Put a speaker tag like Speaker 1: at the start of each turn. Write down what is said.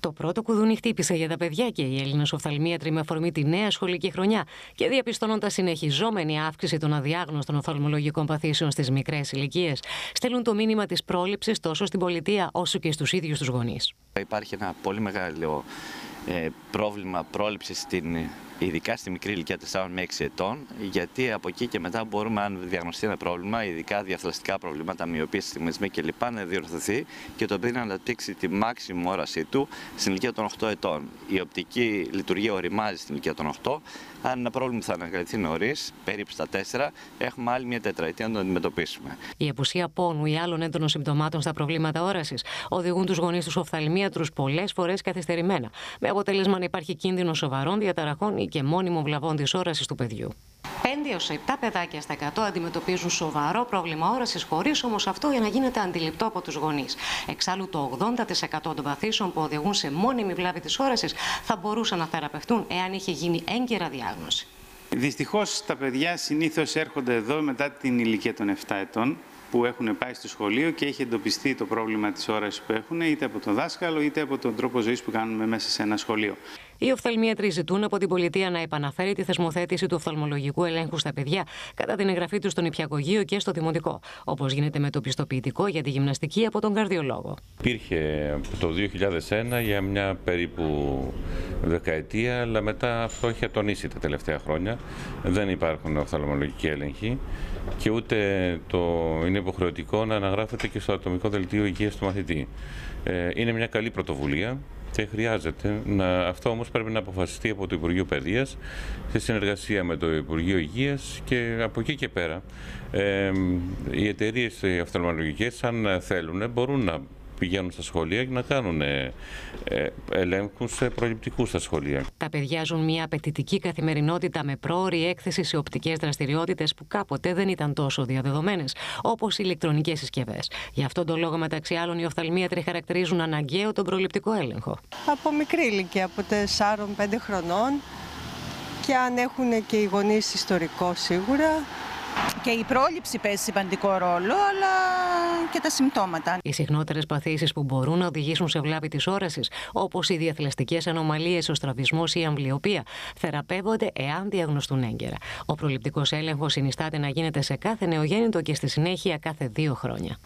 Speaker 1: Το πρώτο κουδούνι χτύπησε για τα παιδιά και οι Έλληνε οφθαλμίατροι με αφορμή τη νέα σχολική χρονιά και διαπιστώνοντας συνεχιζόμενη αύξηση των αδιάγνωστων οφθαλμολογικών παθήσεων στις μικρές ηλικίες, στέλνουν το μήνυμα της πρόληψης τόσο στην πολιτεία όσο και στους ίδιους τους γονείς.
Speaker 2: Υπάρχει ένα πολύ μεγάλο ε, πρόβλημα πρόληψης στην ειδικά στη μικρή ηλικία 4 με 6 ετών, γιατί από εκεί και μετά μπορούμε, αν διαγνωστεί ένα πρόβλημα, ειδικά διαφθαστικά προβλήματα, μοιοπίες, στιγμισμοί κλπ., να διορθωθεί και το παιδί να αναπτύξει τη μάξιμη όρασή του στην ηλικία των 8 ετών. Η οπτική λειτουργία οριμάζει στην ηλικία των 8. Αν ένα πρόβλημα θα ανακαλυφθεί νωρίς, περίπου στα 4, έχουμε άλλη μια τετραετία να το αντιμετωπίσουμε.
Speaker 1: Η απουσία πόνου ή άλλων έντονων συμπτωμάτων στα προβλήματα όρασης οδηγούν τους γονείς τους οφθαλμίατρους πολλές φορές καθυστερημένα, με αποτέλεσμα να υπάρχει κίνδυνος σοβαρών διαταραχών ή και μόνιμων βλαβών της όρασης του παιδιού. 5 έω 7 παιδάκια στα 100 αντιμετωπίζουν σοβαρό πρόβλημα όρασης, χωρίς όμως αυτό για να γίνεται αντιληπτό από τους γονείς. Εξάλλου, το 80% των παθήσεων που οδηγούν σε μόνιμη βλάβη της όρασης θα μπορούσαν να θεραπευτούν εάν είχε γίνει έγκαιρα διάγνωση.
Speaker 3: Δυστυχώς, τα παιδιά συνήθως έρχονται εδώ μετά την ηλικία των 7 ετών που έχουν πάει στο σχολείο και έχει εντοπιστεί το πρόβλημα της όρασης που έχουν είτε από τον δάσκαλο είτε από τον τρόπο ζωής που κάνουμε μέσα σε ένα σχολείο.
Speaker 1: Οι οφθαλμίατροι ζητούν από την πολιτεία να επαναφέρει τη θεσμοθέτηση του οφθαλμολογικού ελέγχου στα παιδιά κατά την εγγραφή τους στον Υπηαγωγείο και στο Δημοτικό, όπως γίνεται με το πιστοποιητικό για τη γυμναστική από τον καρδιολόγο.
Speaker 4: Υπήρχε το 2001 για μια περίπου δεκαετία, αλλά μετά αυτό έχει ατονίσει τα τελευταία χρόνια. Δεν υπάρχουν οφθαλμολογικοί έλεγχοι και ούτε το είναι υποχρεωτικό να αναγράφεται και στο ατομικό δελτίο υγείας του μαθητή. Ε, είναι μια καλή πρωτοβουλία και χρειάζεται. Να, αυτό όμως πρέπει να αποφασιστεί από το Υπουργείο Παιδείας σε συνεργασία με το Υπουργείο Υγείας και από εκεί και πέρα ε, οι εταιρείες οφθαλμολογικές αν θέλουν μπορούν να πηγαίνουν στα σχολεία και να κάνουν ε, ελέγχου προληπτικούς στα σχολεία.
Speaker 1: Τα παιδιά ζουν μια απαιτητική καθημερινότητα με πρόορη έκθεση σε οπτικές δραστηριότητες που κάποτε δεν ήταν τόσο διαδεδομένες, όπως οι ηλεκτρονικές συσκευές. Γι' αυτόν τον λόγο, μεταξύ άλλων, οι οφθαλμίατροι χαρακτηρίζουν αναγκαίο τον προληπτικό έλεγχο.
Speaker 5: Από μικρή ηλικία, από 4-5 χρονών και αν έχουν και οι γονείς ιστορικό σίγουρα.
Speaker 6: Και η πρόληψη παίζει σημαντικό ρόλο, αλλά και τα συμπτώματα.
Speaker 1: Οι συχνότερες παθήσεις που μπορούν να οδηγήσουν σε βλάβη της όρασης, όπως οι διαθλαστικέ ανομαλίες, ο στραβισμός ή η αμβλιοπία, θεραπεύονται εάν διαγνωστούν έγκαιρα. Ο προληπτικός έλεγχος συνιστάται να γίνεται σε κάθε νεογέννητο και στη συνέχεια κάθε δύο χρόνια.